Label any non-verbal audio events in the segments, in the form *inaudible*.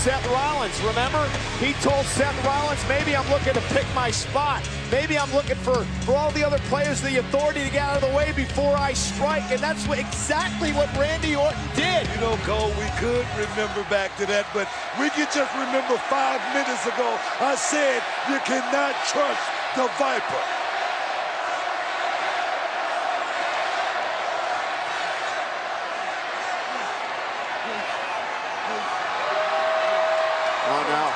Seth Rollins, remember? He told Seth Rollins, maybe I'm looking to pick my spot. Maybe I'm looking for, for all the other players, the authority to get out of the way before I strike. And that's what, exactly what Randy Orton did. You know, Cole, we could remember back to that, but we can just remember five minutes ago, I said you cannot trust the Viper. Oh no.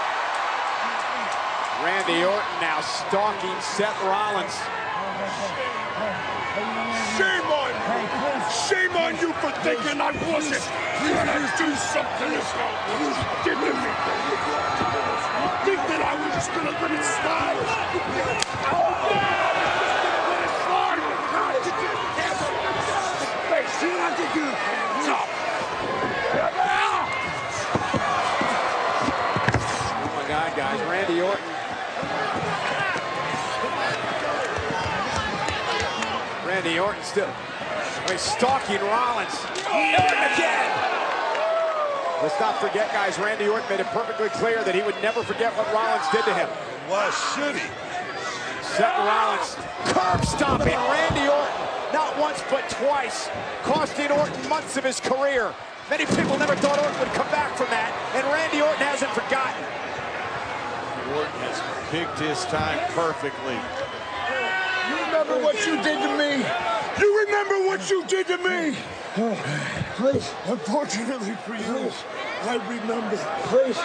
Randy Orton now stalking Seth Rollins. Shame on you! Shame on you for thinking I wasn't gonna do something as you did to me! You think that I was just gonna let it slide? Oh, no! Let it slide! Face, you have to do top. Oh my God, guys, Randy Orton. Randy Orton still stalking Rollins. Orton again. Let's not forget, guys, Randy Orton made it perfectly clear that he would never forget what Rollins did to him. Why should he? Seth Rollins curb stomping Randy Orton, not once but twice, costing Orton months of his career. Many people never thought Orton would come back from that, and Randy Orton hasn't forgotten. Orton has picked his time perfectly. You remember what you did to me? You remember what you did to me? Oh, please, Unfortunately for you, I remember. please,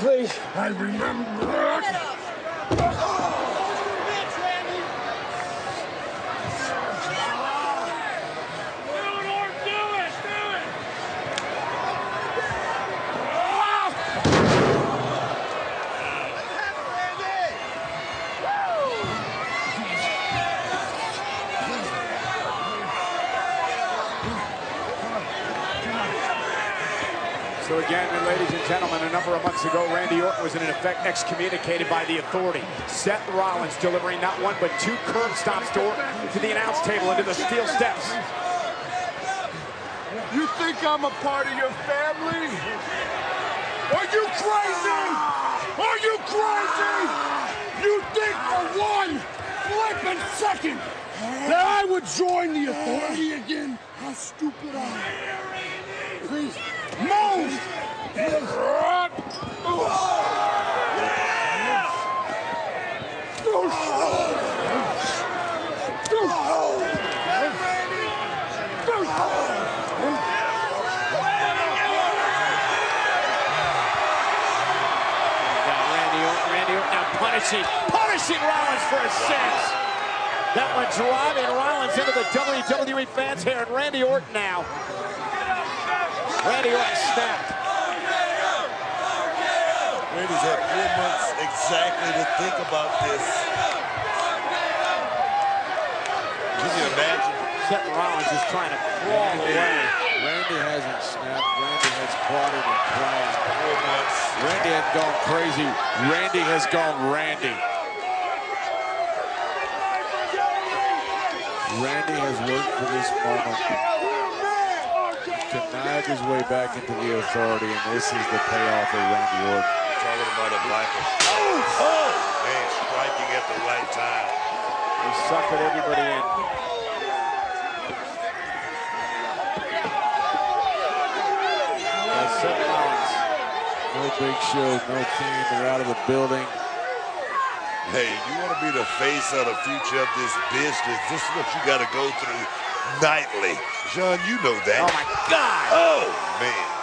please. I remember. So again, ladies and of months ago, Randy Orton was in effect excommunicated by the authority. Seth Rollins delivering not one but two curb stomps to Orton to the announce table and to the steel steps. You think I'm a part of your family? Are you crazy? Are you crazy? You think for one flipping second that I would join the authority again? How stupid I am. Please, move! Now Randy Orton, Randy Orton now punishing, punishing Rollins for his sins. That one driving Rollins into the WWE fans here, and Randy Orton now. Randy Orton snapped. Randy's had four months exactly to think about this. Can you imagine? Seth Rollins is trying to crawl away. Randy hasn't snapped. Randy has caught and planned. Four months. Randy has gone crazy. Randy has gone Randy. Randy has worked for this moment. Connived his way back into the authority, and this is the payoff of Randy Orton. Talking about a Viper. Oh! Oh! Man, striking at the right time. He suckered everybody in. Now Seth Rollins. No big show, no team. They're out of the building. Hey, you want to be the face of the future of this business. This is what you got to go through nightly. John, you know that. Oh my God! Oh, man.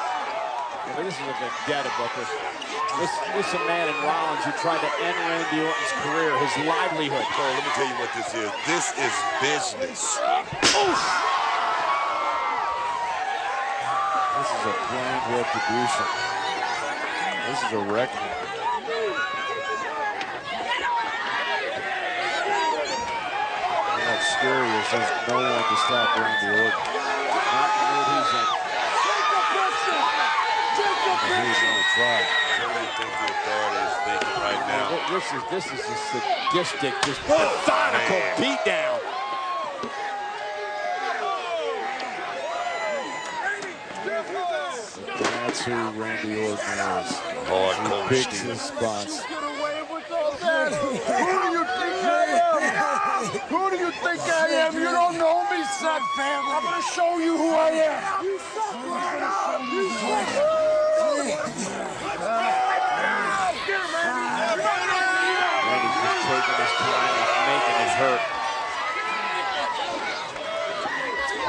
This is a vendetta, Booker. This, this is a man in Rollins who tried to end Randy Orton's career, his livelihood. Cole, let me tell you what this is. This is business. This is a planned retribution. This is a. And what's scary is there's no one to stop Randy Orton. Not the mood he's in. And he's going to try. What do you think the authority is thinking right now? This is this is a sadistic, just oh, methodical beatdown. That's who Randy Orton is. Hardcore Picks Steve. his spots. Get away with all that. Who do you think I am? Who do you think I am? You don't know me, son. Family. I'm gonna show you who I am. Randy's just taking his time making it hurt.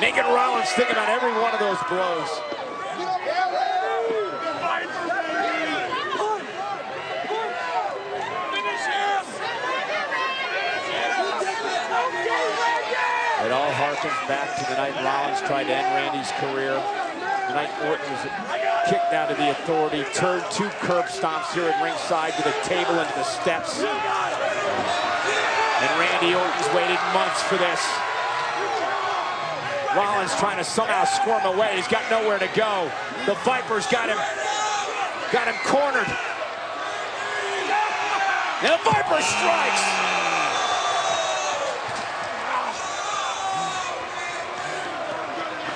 Naked Rollins thinking on every one of those blows. It all harkens back to the night Rollins tried to end Randy's career. The night Orton was kicked out of the authority, turned two curb stomps here at ringside to the table and to the steps. And Randy Orton's waited months for this. Rollins trying to somehow squirm away. He's got nowhere to go. The Vipers got him, got him cornered. And the Viper strikes.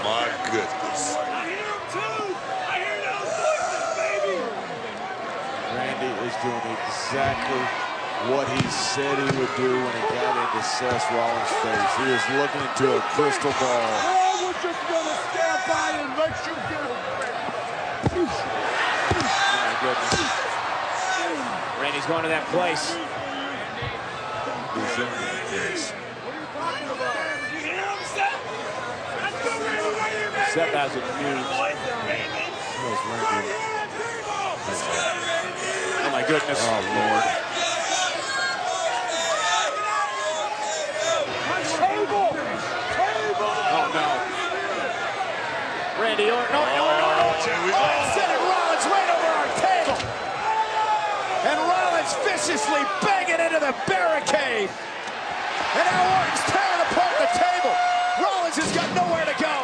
My goodness. Randy is doing exactly what he said he would do when he got into Seth Rollins' face. He is looking into a crystal ball. Oh, we're just gonna stand by and let you get away. My goodness. Randy's going to that place. He's in that place. Seth has it news. Randy. Oh my goodness. Oh, Lord. Table! Table! Oh no. Randy Orton. No, no, no, no. Here we go. Oh, Seth Rollins right over our table. And Rollins viciously banging into the barricade. And now Orton's tearing apart the table. Rollins has got nowhere to go.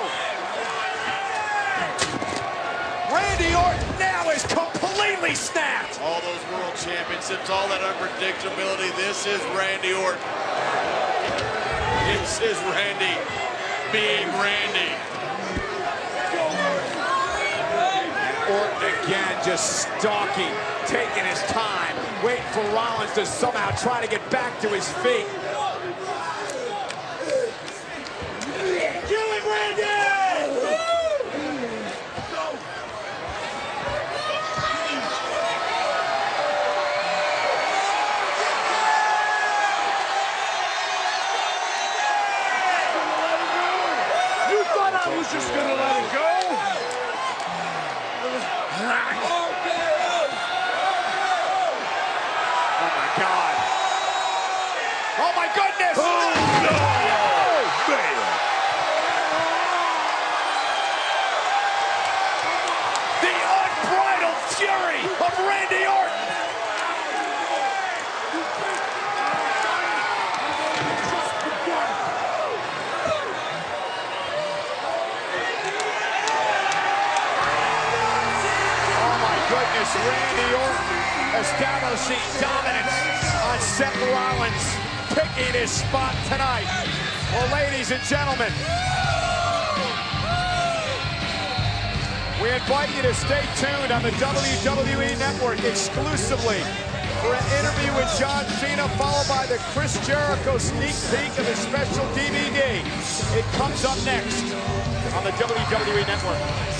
Randy Orton now is completely snapped. All those world championships, all that unpredictability. This is Randy Orton. This is Randy being Randy. Orton again just stalking, taking his time, waiting for Rollins to somehow try to get back to his feet. Kill him, Randy! You thought I was just gonna let it go? *laughs* Randy Orton! Oh my goodness, Randy Orton establishing dominance on Seth Rollins, picking his spot tonight. Well, ladies and gentlemen, we invite you to stay tuned on the WWE Network exclusively for an interview with John Cena, followed by the Chris Jericho sneak peek of his special DVD. It comes up next on the WWE Network.